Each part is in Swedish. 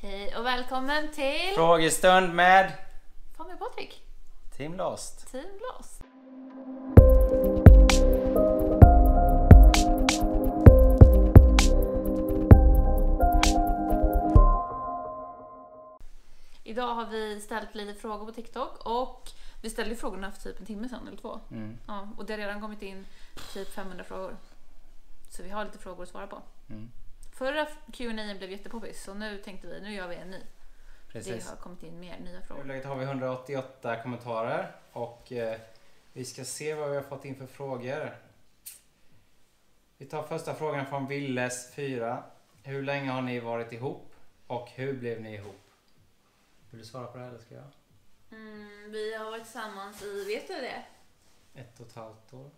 Hej och välkommen till Frågestund med med Patrik, Team Lost. Team Lost. Idag har vi ställt lite frågor på TikTok och vi ställde frågorna för typ en timme sedan eller två. Mm. Ja, och det har redan kommit in typ 500 frågor. Så vi har lite frågor att svara på. Mm. Förra Q&A blev jättepoppis så nu tänkte vi nu gör vi en ny. Det Precis. har kommit in mer nya I frågor. nuläget har vi 188 kommentarer och eh, vi ska se vad vi har fått in för frågor. Vi tar första frågan från Willes 4. Hur länge har ni varit ihop och hur blev ni ihop? Vill du svara på det här eller ska jag? Mm, vi har varit tillsammans i, vet du det? Ett och ett halvt år?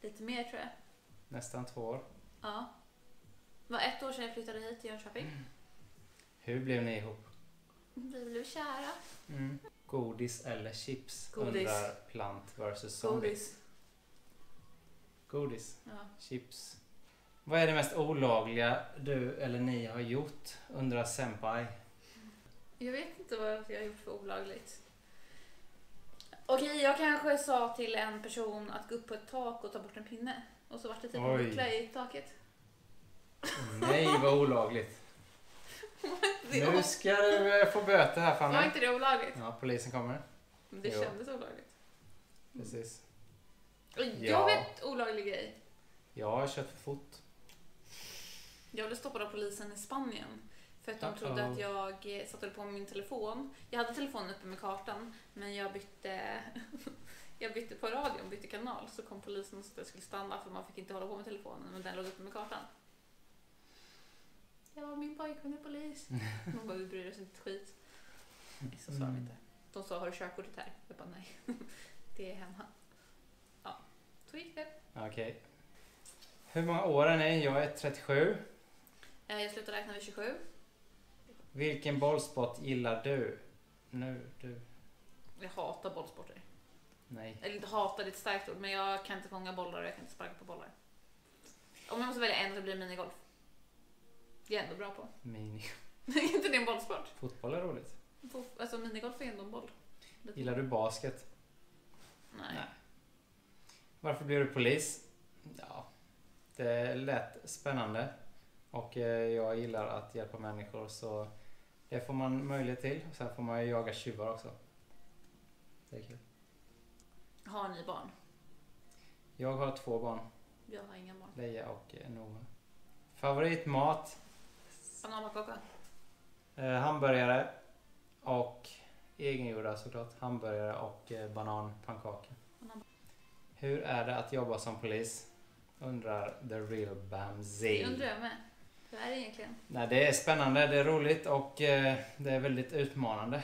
Lite mer tror jag. Nästan två år. Ja. Det var ett år sedan jag flyttade hit till Jönköping. Hur blev ni ihop? Vi blev kära. Mm. Godis eller chips? Godis. Undrar plant versus zombie. Godis. Godis. Ja. Chips. Vad är det mest olagliga du eller ni har gjort? Undrar Senpai. Jag vet inte vad jag har gjort för olagligt. Okej, jag kanske sa till en person att gå upp på ett tak och ta bort en pinne. Och så vart det typ en buckla i taket. Nej, vad olagligt. Nu ska du eh, få böter här var Fanny. inte det olagligt? Ja, polisen kommer. Men det Jo. kändes olagligt. Precis. Jag Ja. vet olaglig grej. Jag har kört för fort. Jag blev stoppad av polisen i Spanien. För att de trodde att jag eh, satte på min telefon. Jag hade telefonen uppe med kartan, men jag bytte, jag bytte på radion, bytte kanal. Så kom polisen och sa att jag skulle stanna för man fick inte hålla på med telefonen, men den låg uppe med kartan. Ja, min pojkvän är polis. De bara, vi bryr oss inte ett skit. Så sa de Mm. inte. De sa, har du körkortet här? Jag bara, nej. Det är hemma. Ja, så gick det. Okej. Hur många år är ni? Jag är 37. Eh, Jag slutade räkna vid 27. Vilken bollsport gillar du? Nu, du. Jag hatar bollsporter. Nej. Eller inte hatar, det är ett starkt ord, men jag kan inte fånga bollar och jag kan inte sparka på bollar. Om jag måste välja en så blir det minigolf. Det är ändå bra på. Mini. är inte det en bollsport? Fotboll är roligt. Fo- Alltså minigolf är ändå en boll. Lite. Gillar du basket? Nej. Nej. Varför blev du polis? Ja, det lät spännande. Och eh, jag gillar att hjälpa människor så det får man möjlighet till. Och sen får man ju jaga tjuvar också. Det är kul. Har ni barn? Jag har två barn. Jag har inga barn. Leia och eh, Noah. Favoritmat? Bananpannkaka? Eh, hamburgare och egengjorda såklart. Hamburgare och eh, bananpannkaka. Banan- Hur är det att jobba som polis? Undrar the real Bamzy. Det undrar jag med. Hur är det egentligen? Nej, det är spännande, det är roligt och eh, det är väldigt utmanande.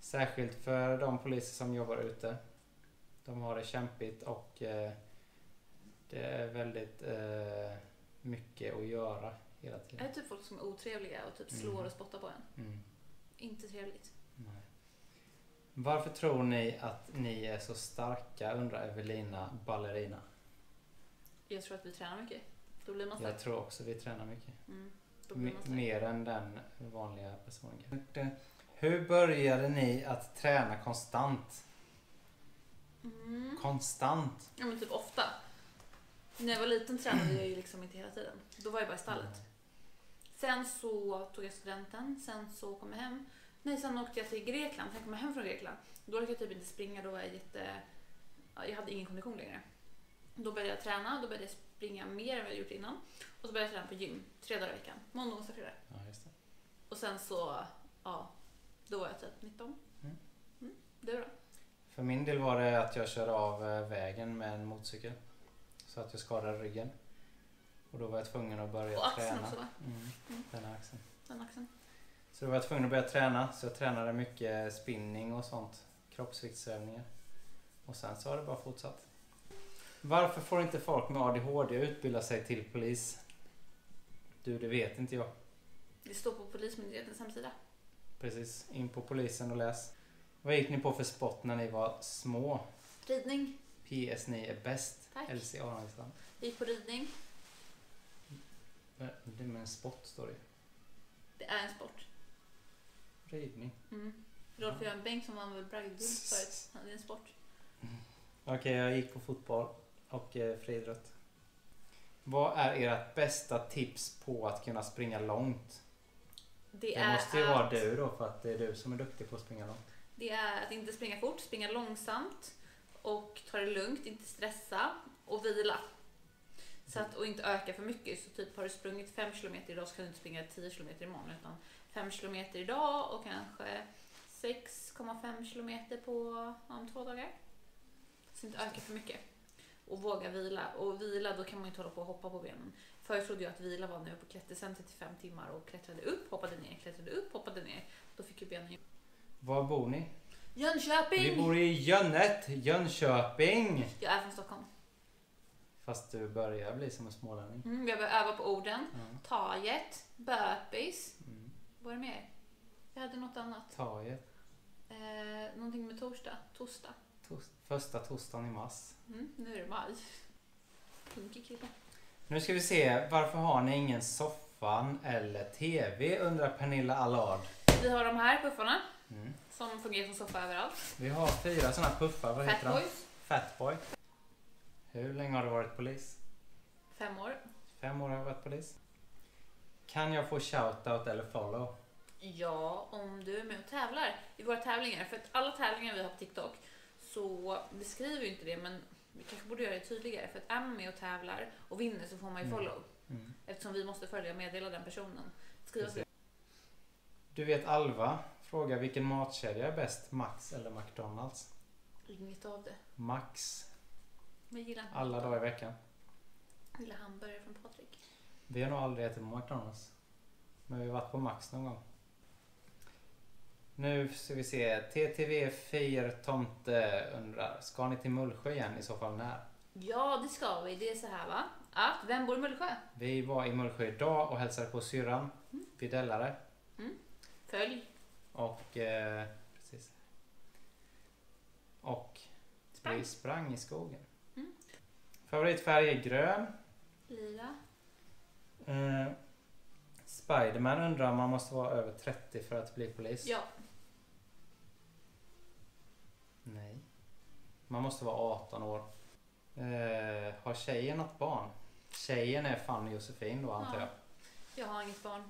Särskilt för de poliser som jobbar ute. De har det kämpigt och eh, det är väldigt eh, mycket att göra hela Är tiden. det typ folk som är otrevliga och typ slår Mm. och spottar på en? Mm, Inte trevligt. nej. Varför tror ni att ni är så starka, undrar Evelina Ballerina. Jag tror att vi tränar mycket. Då blir man Jag stark. tror också vi tränar mycket. Mm. Mer än den vanliga personen. Hur började ni att träna konstant? Mm. Konstant? Ja men typ ofta. När jag var liten tränade jag ju liksom inte hela tiden. Då var jag bara i stallet. Sen så tog jag studenten, sen så kom jag hem. Nej, sen åkte jag till Grekland, sen kom jag hem från Grekland. Då orkade jag typ inte springa, då var jag jätte... ja, Jag hade ingen kondition längre. Då började jag träna, då började jag springa mer än vad jag gjort innan. Och så började jag träna på gym, tre dagar i veckan. Måndag, onsdag, fredag. Ja, just det. Och sen så, ja, då var jag typ 19. Mm. Mm. Du då? För min del var det att jag körde av eh, vägen med en motorcykel. Så att jag skadade ryggen. Och då var jag tvungen att börja Och axeln träna. också va? Mm, Mm. den axeln. Den axeln. Så då var jag tvungen att börja träna. Så jag tränade mycket spinning och sånt. Kroppsviktsövningar. Och sen så har det bara fortsatt. Varför får inte folk med ADHD utbilda sig till polis? Du, det vet inte jag. Det står på Polismyndighetens hemsida. Precis, in på polisen och läs. Vad gick ni på för sport när ni var små? Ridning. PS, ni är bäst. Tack. LC Aronsson. Gick på ridning. En sport står det. Det är en sport. ridning. Mm. Rolf Göran Bengtsson som vann väl bragdguld förut. Det är en sport. Okej, jag gick på fotboll och eh, friidrott. Vad är ert bästa tips på att kunna springa långt? Det, Det är måste ju att, vara du då för att det är du som är duktig på att springa långt. Det är att inte springa fort, springa långsamt och ta det lugnt, inte stressa och vila. Så att, och inte öka för mycket. Så typ har du sprungit 5 km idag så kan du inte springa 10 km imorgon. Utan 5 km idag och kanske 6,5 km på om två dagar. Så inte öka för mycket. Och våga vila. Och vila, då kan man ju inte hålla på och hoppa på benen. Förr trodde jag att vila var när jag var på klättercentret i fem timmar och klättrade upp, hoppade ner, klättrade upp, hoppade ner. Då fick ju benen Var bor ni? Jönköping! Vi bor i Jönnet, Jönköping! Jag är från Stockholm. Fast du börjar bli som en smålänning. Mm, jag börjar öva på orden. Ja. Taget, burpees. Mm. Vad är det mer? Jag hade något annat. Taget. Eh, någonting med torsdag. Torsdag. Tos- första torsdagen i mars. Mm, nu är det maj. Punkig kille. Nu ska vi se, varför har ni ingen soffan eller TV? undrar Pernilla Allard. Vi har de här puffarna Mm. som fungerar som soffa överallt. Vi har fyra sådana puffar, vad heter de? Fatboys. Fatboy. Hur länge har du varit polis? Fem år. Fem år har jag varit polis. Kan jag få shoutout eller follow? Ja, om du är med och tävlar i våra tävlingar. För att alla tävlingar vi har på TikTok så vi skriver ju inte det men vi kanske borde göra det tydligare. För att är man med och tävlar och vinner så får man ju Mm. follow. Mm. Eftersom vi måste följa och meddela den personen. Skriva Precis. Du vet Alva frågar vilken matkedja är bäst? Max eller McDonalds? inget av det. Max. Men jag gillar inte Alla dagar i veckan. Jag gillar hamburgare från Patrik. Vi har nog aldrig ätit på McDonalds. Men vi har varit på Max någon gång. Nu ska vi se. TTV Fir Tomte undrar. Ska ni till Mullsjö igen? I så fall när? Ja, det ska vi. Det är så här va. Att, vem bor i Mullsjö? Vi var i Mullsjö idag och hälsade på syrran. Mm. Videllare. Följ. Och... Eh, precis. Och Sprang. vi sprang i skogen. Favoritfärg är grön. Lila. Eh, Spiderman undrar om man måste vara över 30 för att bli polis. Ja. Nej. Man måste vara 18 år. Eh, har tjejen något barn? Tjejen är Fanny Josefin då antar Ja. jag. Jag har inget barn.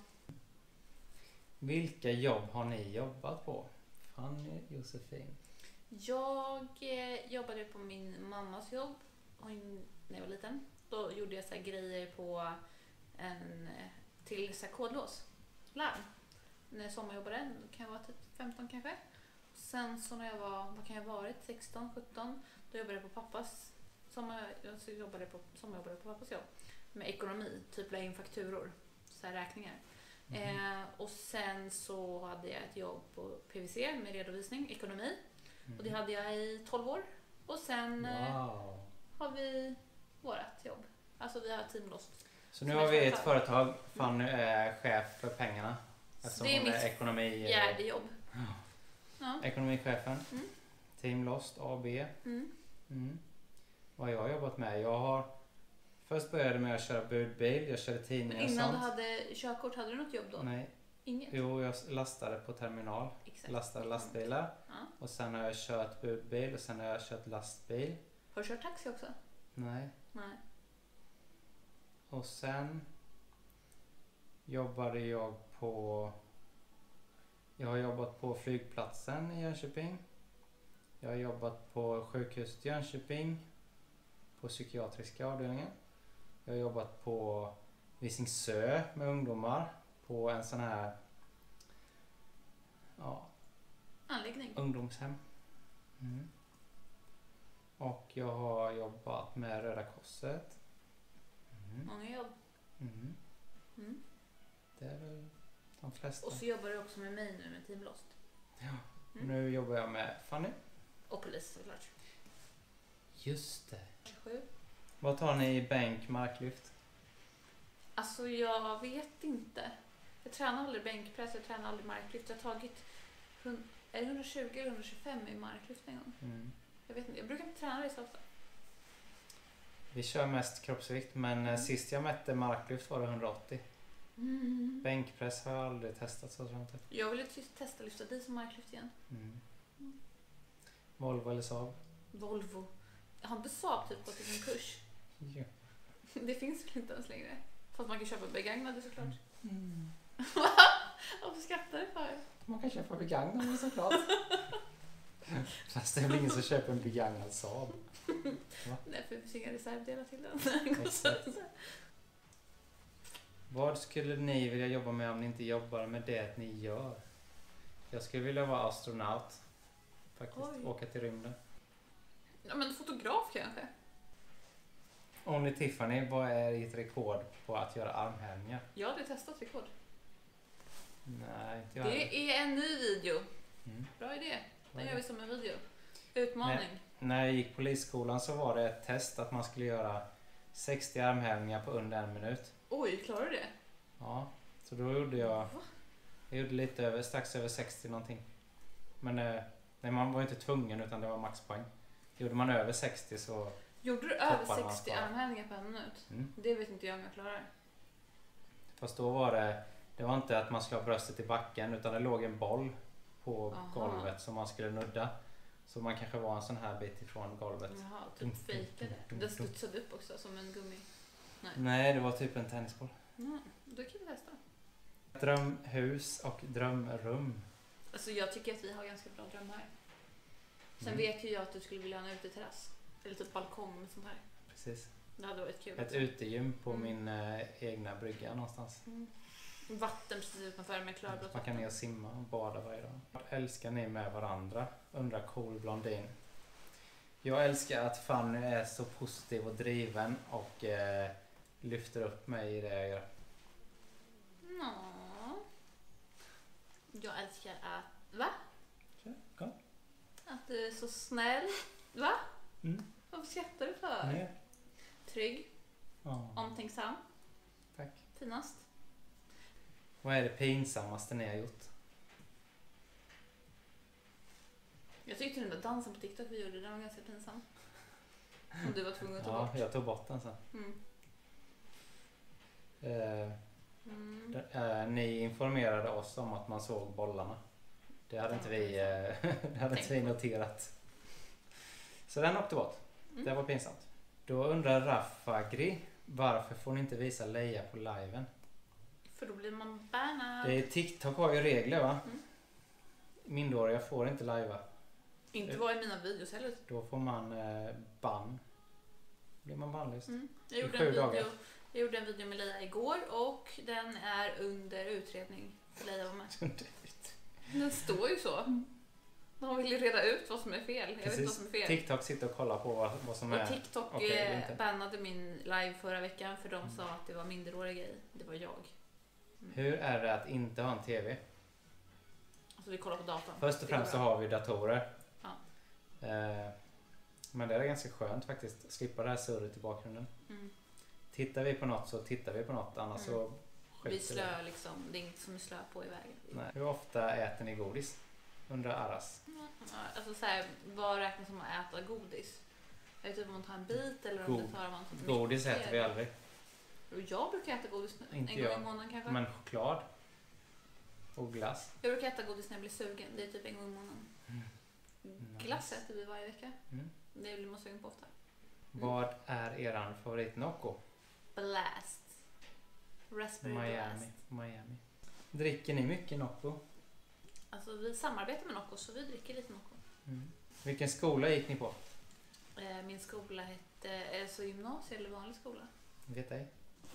Vilka jobb har ni jobbat på? Fanny Josefin. Jag eh, jobbade på min mammas jobb när jag var liten. Då gjorde jag så grejer på en till så här kodlås. Larm. När jag sommarjobbade, kan jag vara typ 15 kanske. Sen så när jag var, vad kan jag ha varit, 16, 17. Då jobbade jag på pappas sommar, jag så jobbade på, sommarjobbade på pappas jobb. Med ekonomi, typ la in fakturor, så här räkningar. Mhm. Eh, och sen så hade jag ett jobb på PVC med redovisning, ekonomi. Och det Mhm. hade jag i 12 år. Och sen eh, Wow. Har vi vårt jobb. Alltså vi har Team Lost. Så nu har vi ett företag. företag. Fanny är chef för pengarna. Eftersom det är mitt ekonomi, fjärde jobb. Ja. ekonomichefen. Mm. Team Lost AB. Mm. Mm. Vad jag har jobbat med? Jag har Först började med att köra budbil. Jag körde Men tidningar och innan du sånt. hade körkort, hade du något jobb då? Nej. Inget? Jo, jag lastade på terminal. Exakt. Lastade lastbilar. Ja. Och sen har jag kört budbil och sen har jag kört lastbil. Har du kört taxi också? Nej. Nej. Och sen jobbade jag på... Jag har jobbat på flygplatsen i Jönköping. Jag har jobbat på sjukhuset i Jönköping. På psykiatriska avdelningen. Jag har jobbat på Visingsö med ungdomar. På en sån här... Ja, Anläggning? ungdomshem. Mm. Och jag har jobbat med Röda Korset. Mm. Många jobb. Mm. Mm. Det är väl de flesta. Och så jobbar du också med mig nu med Team Lost. Mm. Nu jobbar jag med Fanny. Och polis såklart. Just det. 27. Vad tar ni i bänk, marklyft? Alltså jag vet inte. Jag tränar aldrig bänkpress, jag tränar aldrig marklyft. Jag har tagit hun- är det 120 eller 125 i marklyft en gång. Mm. Jag vet inte, jag brukar inte träna det så ofta. Vi kör mest kroppsvikt men eh, Mm. sist jag mätte marklyft var det 180. Mm. Bänkpress har jag aldrig testat så tror jag inte. Jag vill testa lyfta dieselmarklyft igen. Mm. Volvo eller Saab? Volvo. Har inte Saab typ gått i konkurs? Ja. Det finns väl inte ens längre? Fast man kan köpa begagnade såklart. Mm. Varför skrattar du för? Man kan köpa begagnade såklart. Fast det är väl ingen som köper en begagnad Saab? Nej, för det finns inga reservdelar till den. Vad skulle ni vilja jobba med om ni inte jobbar med det ni gör? Jag skulle vilja vara astronaut. Faktiskt. Oj. Åka till rymden. Ja, men fotograf kanske? Om ni Tiffany, vad är ert rekord på att göra armhävningar? Jag hade testat rekord. Nej, inte jag heller. Det är en ny video. Mm. Bra idé. Den gör vi som en video. Utmaning. När jag gick polisskolan så var det ett test att man skulle göra 60 armhävningar på under en minut. Oj, klarar du det? Ja, så då gjorde jag, Va? jag gjorde lite över, strax över 60 någonting. Men eh, nej, man var inte tvungen utan det var maxpoäng. Gjorde man över 60 så, Gjorde du över Toppar man 60 bara. armhävningar på en minut? mm. Det vet inte jag om jag klarar. Fast då var det, det var inte att man skulle ha bröstet i backen utan det låg en boll på Aha. golvet som man skulle nudda. Så man kanske var en sån här bit ifrån golvet. Jaha, typ fejkade. dum. studsade upp också som en gummi. Nej, det var typ en tennisboll. Mm, då kan vi testa. Drömhus och drömrum. Alltså jag tycker att vi har ganska bra drömmar. Sen Mm. vet ju jag att du skulle vilja ha en uteterrass. Eller typ balkong med sånt här. Precis. Det hade varit kul. Ett utegym på Mm. min eh, egna brygga någonstans. Mm. Vatten precis utanför med klarblått Man kan ner och simma och bada varje dag. Vad älskar ni med varandra? Undrar cool blondin. Jag älskar att Fanny är så positiv och driven och eh, lyfter upp mig i det jag gör. Nå. Jag älskar att... Va? Kör, kom. Att du är så snäll. Va? Mm. Varför skrattar du för? Ner. Trygg, Ja, omtänksam, tack. finast. Vad är det pinsammaste ni har gjort? Jag tyckte den där dansen på TikTok vi gjorde, den var ganska pinsam. Som du var tvungen att ta Ja, bort. jag tog bort den sen. Mm. Eh, Mm. eh, ni informerade oss om att man såg bollarna. Det hade inte vi, eh, det hade inte vi noterat. Så den åkte bort. Mm. Det var pinsamt. Då undrar Rafagri varför får ni inte visa Leia på liven? För då blir man bannad. Det är, TikTok har ju regler va? Mm. Minderåriga får inte lajva. Inte vara i mina videos heller. Då får man eh, ban. Blir man bannlyst. Mm. Jag, I gjorde sju en video, dagar. jag gjorde en video med Leia igår och den är under utredning. För Leia var med. Den står ju så. De vill ju reda ut vad som är fel. Jag vet vad Precis. som är fel. TikTok sitter och kollar på vad, vad som Och är... TikTok eller eh, bannade min live förra veckan för de Mm. sa att det var minderåriga i. Det var jag. Hur är det att inte ha en TV? Alltså vi kollar på datorn. Först och främst så har vi datorer. Ja. Eh, men det är ganska skönt faktiskt. Slippa det här surret i bakgrunden. Mm. Tittar vi på något så tittar vi på något annars Mm. så skiter vi i det. slö liksom. Det är inget som är slö på i vägen. Nej. Hur ofta äter ni godis? Undrar Aras. Ja, Alltså så här, vad räknas som att äta godis? Är det typ om man tar en bit eller om God- det tar man Godis äter vi aldrig. Jag brukar äta godis en Inte gång jag. i månaden kanske. Men choklad och glass. Jag brukar äta godis när jag blir sugen. Det är typ en gång i månaden. Nice. Glass äter vi varje vecka. Mm. Det blir man sugen på ofta. Vad är eran favorit Nocco? Blast. Raspberry Miami. Blast. Miami. Dricker ni mycket Nocco? Alltså vi samarbetar med Nocco så vi dricker lite Nocco. Mm. Vilken skola gick ni på? Eh, Min skola hette, alltså gymnasie eller vanlig skola? Vet ej.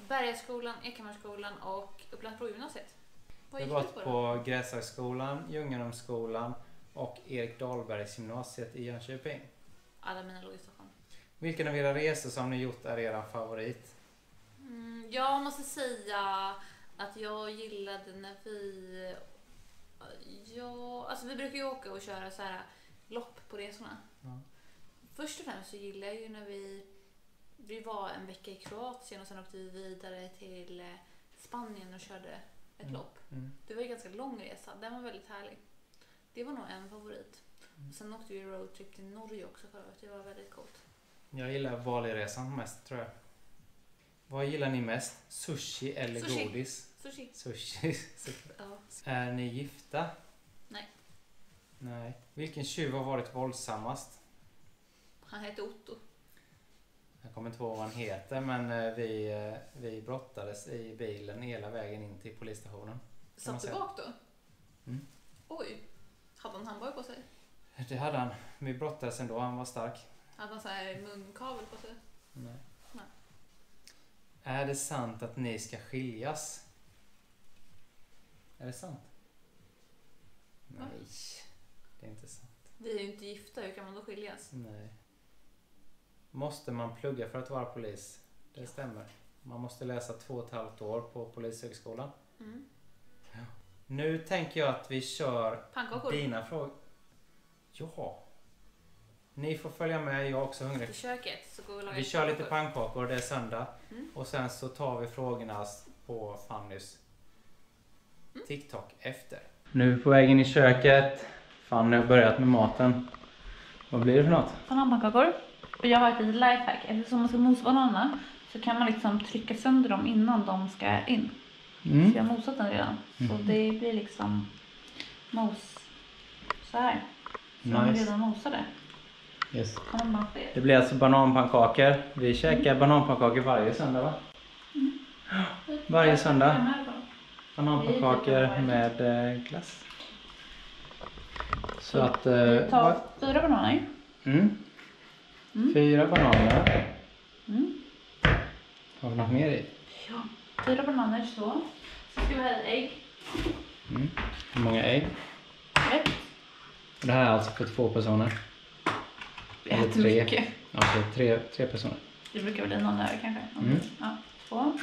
Bergaskolan, Ekhammarsskolan och Upplands-Bro-gymnasiet. Vad Jag gick har du gått på på Gräshagsskolan, och Erik Dahlbergs gymnasiet i Jönköping. Alla mina låg i Stockholm. Vilken av era resor som ni gjort är er favorit? Mm, jag måste säga att jag gillade när vi... Ja, alltså vi brukar ju åka och köra så här lopp på resorna. Ja. Först och främst så gillar jag ju när vi... Vi var en vecka i Kroatien och sen åkte vi vidare till eh, Spanien och körde ett Mm. lopp. Mm. Det var en ganska lång resa. Den var väldigt härlig. Det var nog en favorit. Mm. Sen åkte vi roadtrip till Norge också förra året. Det var väldigt coolt. Jag gillar Bali-resan mest tror jag. Vad gillar ni mest? Sushi eller Sushi. godis? Sushi. Sushi. Ja. Är ni gifta? Nej. Nej. Vilken tjuv har varit våldsammast? Han heter Otto. Jag kommer inte ihåg vad han heter men eh, vi, eh, vi brottades i bilen hela vägen in till polisstationen. Satt du bak då? Mm. Oj. Hade han handbojor på sig? Det hade han. Vi brottades ändå, han var stark. Hade han så här munkavel på sig? Nej. Nej. Är det sant att ni ska skiljas? Är det sant? Va? Nej, det är inte sant. Vi är ju inte gifta, hur kan man då skiljas? Nej. Måste man plugga för att vara polis? Det stämmer. Man måste läsa två och ett halvt år på Polishögskolan. Mm. Nu tänker jag att vi kör Pannkakor? dina frågor. Ja. Ni får följa med, jag är också hungrig. I köket så går vi Vi kör lite pannkakor. pannkakor, det är söndag. Mm. Och sen så tar vi frågorna på Fannys Mm. TikTok efter. Nu är vi på väg in i köket. Fanny har börjat med maten. Vad blir det för något? bananpannkakor. Och jag har ett litet lifehack. Eftersom man ska mosa bananerna så kan man liksom trycka sönder dem innan de ska in. Mm. Så jag har mosat den redan. Så Mhm. det blir liksom mos så här. Så de är Nice. redan mosade. Yes. Det blir alltså bananpannkakor. Vi käkar bananpannkakor varje söndag va? Varje söndag. Bananpannkakor med eh, glass. Så att... eh, Vi tar fyra bananer. mm. Mm. Fyra bananer. Mm. Har vi något mer i? Ja, fyra bananer så. Så ska vi ha ägg. Mm. Hur många ägg? Ett. Det här är alltså för två personer. Eller tre. Jättemycket. Okej, tre, tre personer. Det brukar bli någon över kanske. Mm. Ja, två.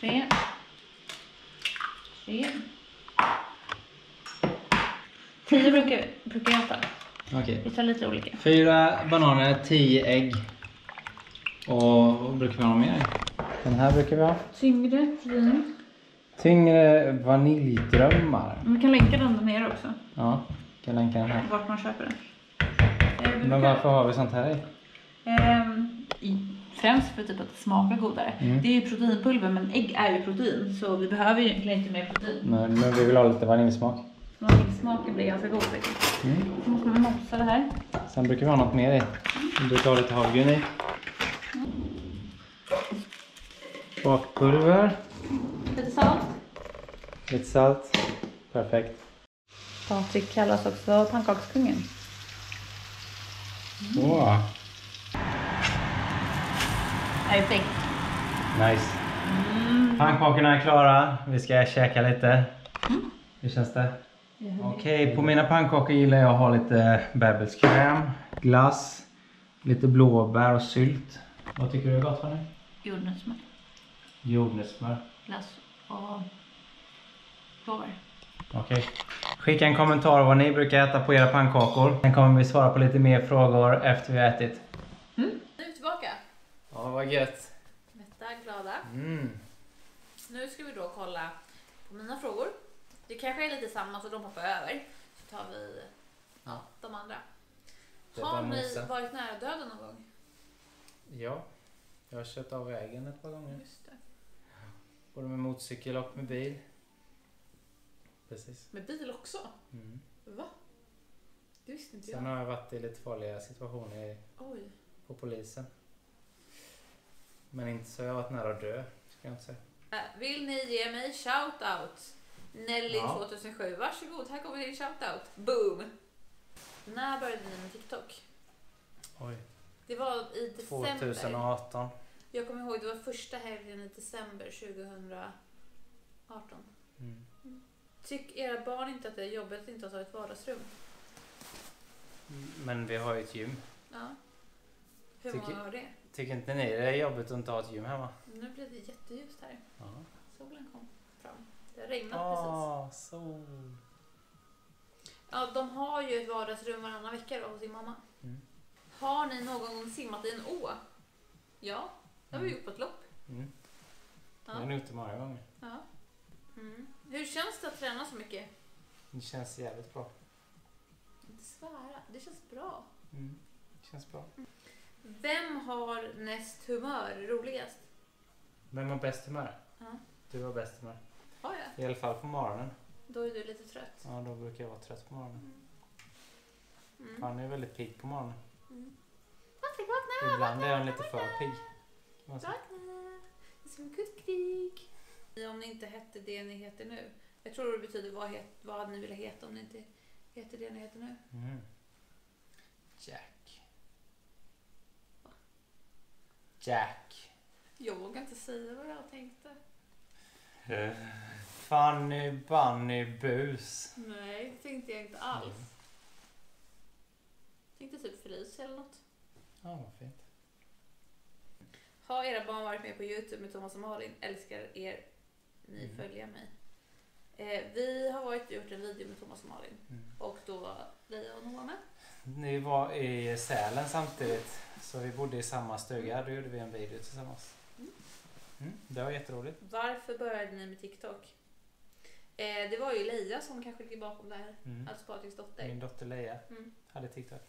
Tre. Tre. Tio brukar, brukar jag ta. Okej. Vi tar lite olika. Fyra bananer, tio ägg. Och vad brukar vi ha mer? Den här brukar vi ha. Tyngre vin. Tyngre vaniljdrömmar. Vi kan länka den där nere också. Ja, kan länka den här. Vart man köper den. Eh, vi Men brukar- varför har vi sånt här i? Ehm, i, främst för typ att det smakar godare. Mm. Det är ju proteinpulver men ägg är ju protein så vi behöver ju egentligen inte mer protein. Nej, men vi vill ha lite vaniljsmak. Vaniljsmaken blir ganska god faktiskt. Mm. Så måste man mosa det här. Sen brukar vi ha något mer i. Vi brukar ha lite havregryn i. Bakpulver. Lite salt. Lite salt. Perfekt. Patrik kallas också pannkakskungen. Wow. Perfekt. Nice. Pannkakorna är klara. Vi ska käka lite. Hur känns det? Okej, på mina pannkakor gillar jag att ha lite bärbelskräm, glass, lite blåbär och sylt. Vad tycker du är gott Fanny? Jordnötssmör, Jordnötssmör. glass och blåbär. Okej. Skicka en kommentar vad ni brukar äta på era pannkakor. Sen kommer vi svara på lite mer frågor efter vi har ätit. Nu är vi tillbaka. Ja, vad gött. Mätta, glada. Mm. Nu ska vi då kolla på mina frågor. Det kanske är lite samma så de hoppar över. Så tar vi ja, de andra. Det Har ni mosa. varit nära döden någon gång? Ja, jag har kört av vägen ett par gånger. Just det. Både med motorcykel och med bil. Precis. Med bil också? Mm. Va? Det visste inte Sen jag. har jag varit i lite farliga situationer Oj. på polisen. Men inte så jag har varit nära att dö, ska jag inte säga. Äh, Vill ni ge mig shoutout? Nelly Ja. 2007, varsågod. Här kommer din shoutout. Boom! När började ni med TikTok? Oj. Det var i december. 2018. Jag kommer ihåg det var första helgen i december 2018. Mm. Tyck era barn inte att det är jobbigt att inte ha ett vardagsrum? Men vi har ju ett gym. Ja. Hur Tycker- många har det? Tycker inte ni det är jobbigt att inte ha ett gym hemma? Nu blev det jätteljust här. Ja. Solen kom fram. Det har regnat precis. Åh, sol. Ja, de har ju ett vardagsrum varannan vecka då hos sin mamma. Mm. Har ni någon gång simmat i en å? Ja, det har vi Mm. gjort på ett lopp. Mm. Ja. Jag har gjort det många gånger. Ja. Mm. Hur känns det att träna så mycket? Det känns jävligt bra. Inte svära, det känns bra. Mm. Det känns bra. Vem har näst humör roligast? Vem har bäst humör? Ja. Du har bäst humör. Har jag? I alla fall på morgonen. Då är du lite trött. Ja, då brukar jag vara trött på morgonen. Mm. Han är väldigt pigg på morgonen. Mm. Patrik vakna! Ibland är han lite för pigg. Vakna! Är som en kuddkrig. Om ni inte hette det ni heter nu. Jag tror det betyder vad, het, vad hade ni ville heta om ni inte heter det ni heter nu. Mm. Jack. Jack. Jag vågar inte säga vad jag tänkte. Fanny Bunny Bus. Nej, det tänkte jag inte alls. Tänkte typ Felicia eller något. Ja, vad fint. Har era barn varit med på Youtube med Thomas och Malin? Älskar er. Ni Mm. följer mig. Eh, vi har varit och gjort en video med Thomas och Malin. Mm. Och då var Leia och Noah med. Ni var i Sälen samtidigt. Så vi bodde i samma stuga. Då gjorde vi en video tillsammans. Mm. Det var jätteroligt. Varför började ni med TikTok? Eh, det var ju Leia som kanske ligger bakom det här. Mm. Alltså Patriks dotter. Min dotter Leia Mm. hade TikTok.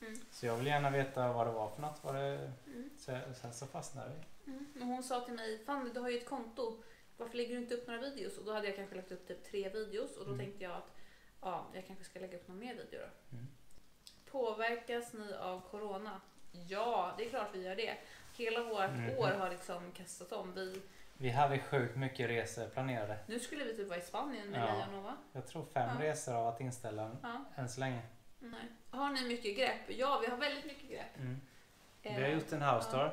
Mm. Så jag vill gärna veta vad det var för något. Var det... Mm. Så, sen så fastnade vi. Mm. Och hon sa till mig, Fanny du har ju ett konto. Varför lägger du inte upp några videos? Och då hade jag kanske lagt upp typ tre videos. Och då Mm. tänkte jag att ja, jag kanske ska lägga upp någon mer video då. Mm. Påverkas ni av corona? Ja, det är klart vi gör det. Hela vårt Mm. år har liksom kastat om. Vi, Vi hade sjukt mycket resor planerade. nu skulle vi typ vara i Spanien med Ja. Leia och Nova. Jag tror fem Ja. resor har varit inställda Ja. än så länge. Nej. Har ni mycket grepp? Ja, vi har väldigt mycket grepp. Mm. Vi Eh, har gjort en house tour.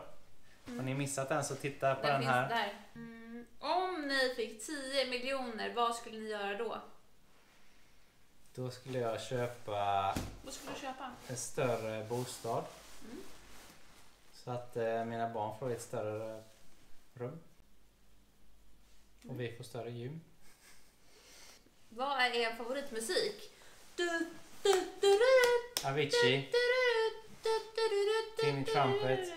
mm. Har ni missat den så titta på Den den här. Mm. Om ni fick 10 miljoner, vad skulle ni göra då? Då skulle jag köpa Vad skulle du köpa? en större bostad. Mm. Så att eh, mina barn får ett större rum. Och Mm. vi får större gym. Vad är er favoritmusik? Du, du, du, du, du, Avicii. Timmy Trumpet.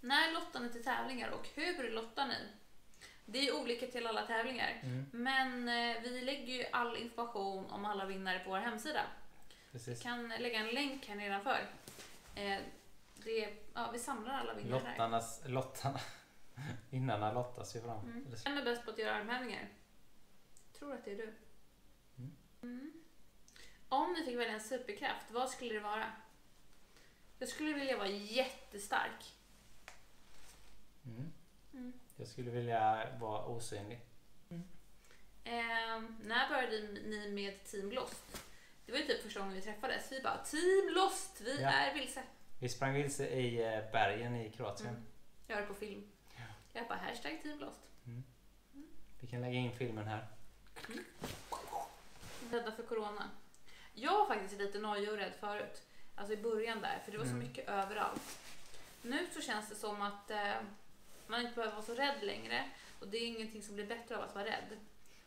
När lottar ni till tävlingar och hur lottar ni? Det är ju olika till alla tävlingar. Mm, Men eh, vi lägger ju all information om alla vinnare på vår hemsida. Vi precis. kan lägga en länk här nedanför. Eh, det, ja, vi samlar alla vinnare. Lottarnas, lottarna. Vinnarna lottas ju fram. Mm. Vem är bäst på att göra armhävningar? Tror att det är du. Mm. Mm. Om ni fick välja en superkraft, vad skulle det vara? Jag skulle vilja vara jättestark. Mm. Mm. Jag skulle vilja vara osynlig. Ehm, när började ni med Team Lost? Det var ju typ första gången vi träffades. Vi bara Team Lost, vi Ja. är vilse. Vi sprang vilse i eh, bergen i Kroatien. Mm. Jag har det på film. Ja. Jag bara hashtag Team Lost. Vi kan lägga in filmen här. Rädda för corona. Jag var faktiskt lite nojig och rädd förut. Alltså i början där, för det var så Mm. mycket överallt. Nu så känns det som att eh, man inte behöver vara så rädd längre. Och det är ingenting som blir bättre av att vara rädd.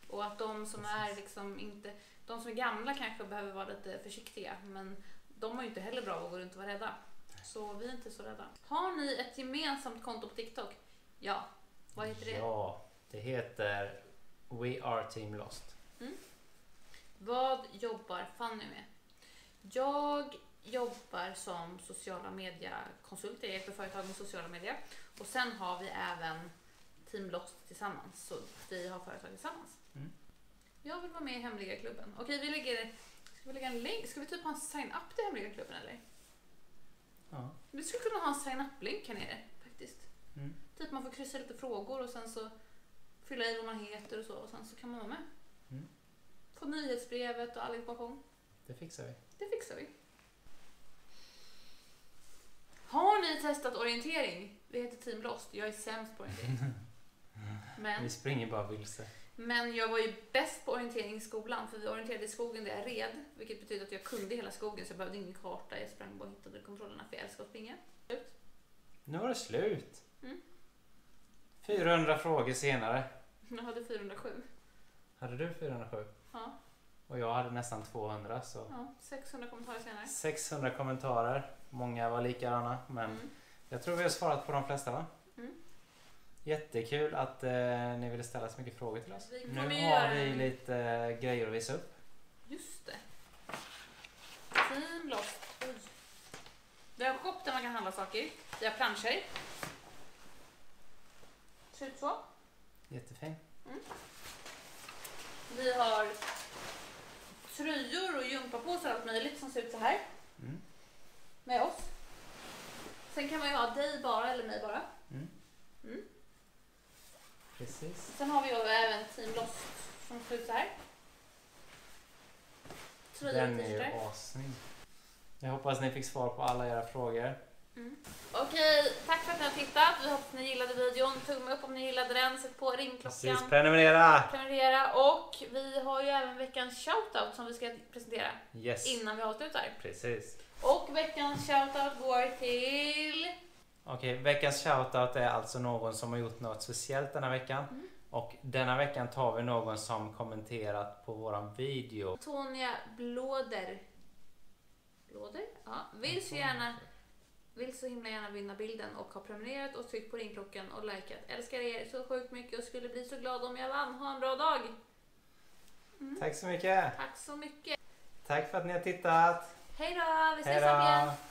Och att de som är liksom inte, de som är gamla kanske behöver vara lite försiktiga. Men de har ju inte heller bra av att gå runt och vara rädda. Så vi är inte så rädda. Har ni ett gemensamt konto på TikTok? Ja. Vad heter det? Ja, det heter We Are Team Lost. Vad jobbar Fanny med? Jag jobbar som sociala mediekonsult. Jag hjälper företag med sociala medier. Och sen har vi även Team Lost tillsammans. Så vi har företag tillsammans. Mm. Jag vill vara med i Hemliga klubben. Okej, vi lägger, ska vi lägga en länk? Ska vi typ ha en sign-up till Hemliga klubben eller? Ja. Vi skulle kunna ha en sign-up-länk här nere faktiskt. Mm. Typ man får kryssa lite frågor och sen så fylla i vad man heter och så. Och sen så kan man vara med. Mm. Få nyhetsbrevet och all information. Det fixar vi. Det fixar vi. Har ni testat orientering? Vi heter Team Lost. Jag är sämst på orientering. Men, Vi springer bara vilse. Men jag var ju bäst på orientering i skolan för vi orienterade i skogen där jag red. Vilket betyder att jag kunde hela skogen så jag behövde ingen karta. Jag sprang bara och hittade kontrollerna för jag älskar att springa. Nu var det slut. Mm. 400 frågor senare. Jag hade 407. Hade du 407? Ja, Och jag hade nästan 200 så ja 600 kommentarer senare. 600 kommentarer. Många var likadana men Mm. jag tror vi har svarat på de flesta va? Mm. Jättekul att eh, ni ville ställa så mycket frågor till oss. Vi Nu har vi en- lite eh, grejer att visa upp. Just det. Lost. Oj. Vi har shop där man kan handla saker. Vi har planscher. Ser ut så. Jättefin. Vi har tröjor och gympapåsar och allt möjligt som ser ut så här. Mm. Med oss. Sen kan man ju ha dig bara eller mig bara. Precis. Sen har vi ju även Team Lost som ser ut så här. Och Den är ju assnygg. Jag hoppas ni fick svar på alla era frågor. Okej, tack för att ni har tittat. Vi hoppas ni gillade videon. Tumme upp om ni gillade den. Sätt på ringklockan. Precis, prenumerera! Prenumerera. Och vi har ju även veckans shoutout som vi ska presentera Yes. innan vi avslutar. Precis. Och veckans shoutout går till... Okej, veckans shoutout är alltså någon som har gjort något speciellt denna veckan. Mm. Och denna veckan tar vi någon som kommenterat på våran video. Antonia Blåder. Blåder? Ja. Vill så gärna vill så himla gärna vinna bilden och har prenumererat och tryckt på ringklockan och likat. Älskar er så sjukt mycket och skulle bli så glad om jag vann. Ha en bra dag! Tack så mycket! Tack så mycket! Tack för att ni har tittat! Hej då! Vi ses igen!